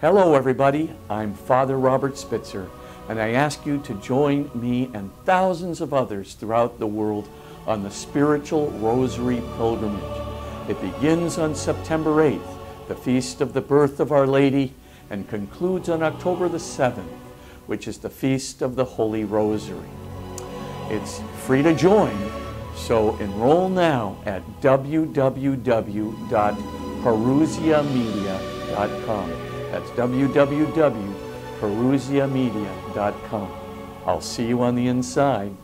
Hello, everybody. I'm Father Robert Spitzer, and I ask you to join me and thousands of others throughout the world on the Spiritual Rosary Pilgrimage. It begins on September 8th, the feast of the birth of Our Lady, and concludes on October the 7th, which is the feast of the Holy Rosary. It's free to join, so enroll now at www.parousiamedia.com. That's www.parousiamedia.com. I'll see you on the inside.